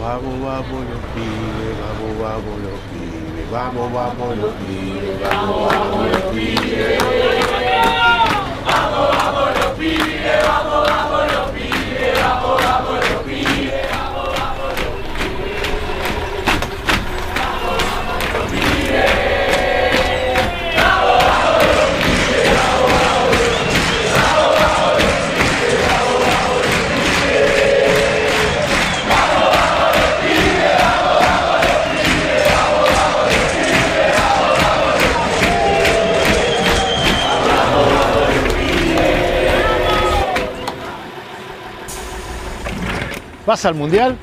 Vamos, vamos los pibes, vamos, vamos los pibes, vamos, vamos los pibes, vamos, vamos ¿Vas al mundial?